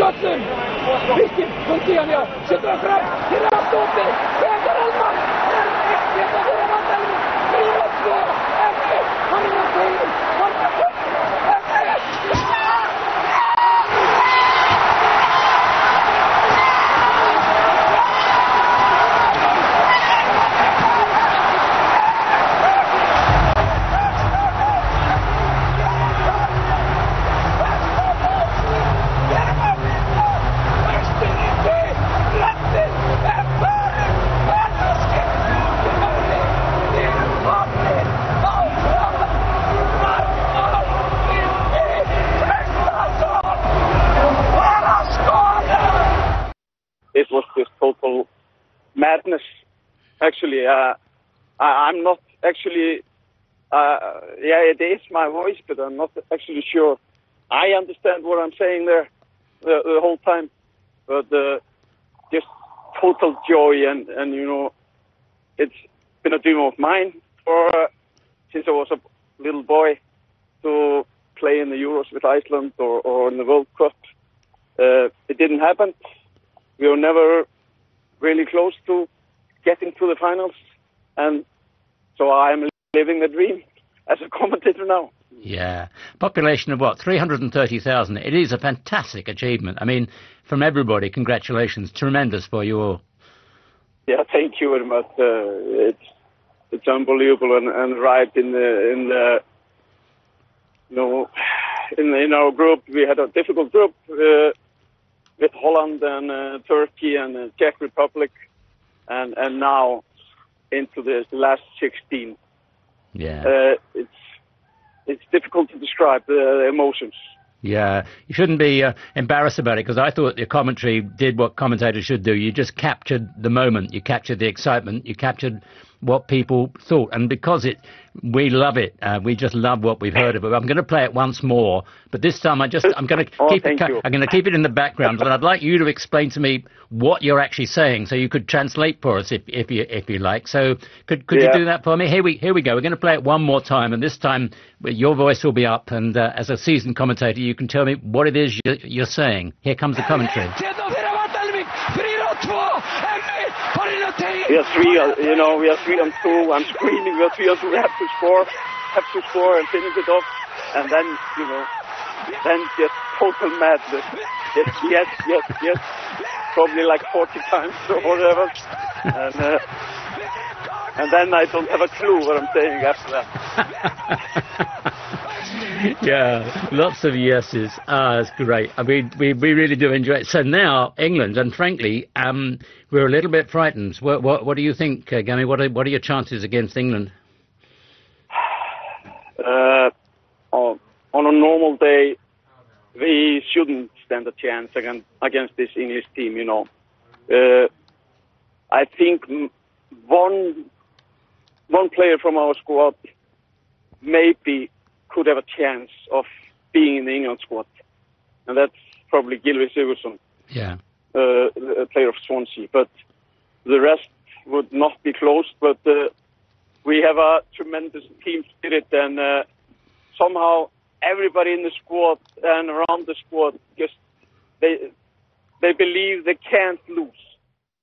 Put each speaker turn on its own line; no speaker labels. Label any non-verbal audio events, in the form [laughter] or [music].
Kotzen! Wichtig,
funktioniert! Schüttelfrei! Hinaus, Dope! Madness. Actually, uh, I, I'm not actually. Uh, yeah, it is my voice, but I'm not actually sure. I understand what I'm saying there the, the whole time, but uh, just total joy and and you know, it's been a dream of mine for uh, since I was a little boy to play in the Euros with Iceland or, or in the World Cup. Uh, it didn't happen we were never really close to getting to the finals, and so I'm living the dream [laughs] as a commentator now.
Yeah. Population of what? 330,000. It is a fantastic achievement. I mean, from everybody, congratulations. Tremendous for you all.
Yeah, thank you very much. Uh, it's it's unbelievable and, and right in the in the you know [sighs] in in our group we had a difficult group uh, with Holland and uh, Turkey and uh, Czech Republic and and now into the last 16.
Yeah.
Uh, it's it's difficult to describe the emotions.
Yeah, you shouldn't be uh, embarrassed about it because I thought your commentary did what commentators should do. You just captured the moment, you captured the excitement, you captured what people thought, and because it, we love it. Uh, we just love what we've heard of it. I'm going to play it once more, but this time I just I'm going to
Oh,
keep it.
you.
I'm going to keep it in the background, and I'd like you to explain to me what you're actually saying, so you could translate for us if if you if you like. So could could
Yeah.
you do that for me? Here we here we go. We're going to play it one more time, and this time your voice will be up, and uh, as a seasoned commentator, you can tell me what it is you're, you're saying. Here comes the commentary. [laughs]
We are three, uh, you know, we are three on two. I'm screaming, we are three on two. We have to score, have to score and finish it off. And then, you know, then just total madness. Yes, yes, yes, yes. Probably like 40 times or whatever. And, uh, and then I don't have a clue what I'm saying after that. [laughs] [laughs]
yeah, lots of yeses. Ah, that's great. I mean, we, we really do enjoy it. So now, England, and frankly, um, we're a little bit frightened. What, what, what do you think, uh, Gummi? What are, what are your chances against England? [sighs]
Uh, on, on a normal day, we shouldn't stand a chance against, against this English team, you know. Uh, I think one one player from our squad maybe could have a chance of being in the England squad, and that's probably Gylfi Sigurdsson,
Yeah.
uh, a player of Swansea. But the rest would not be close. But uh, we have a tremendous team spirit, and uh, somehow everybody in the squad and around the squad just they they believe they can't lose.